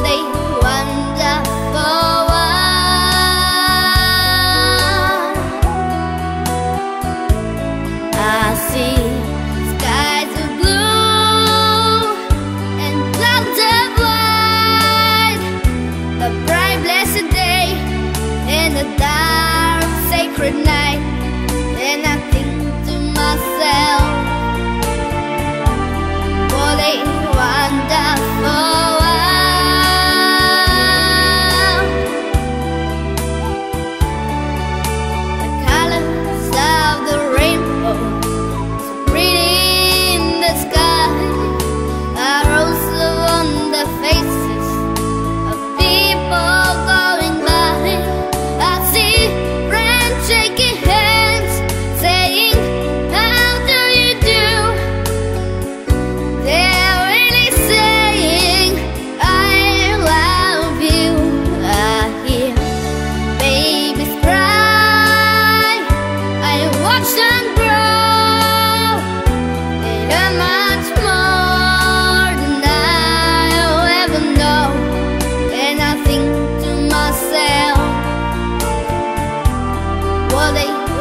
they wonderful.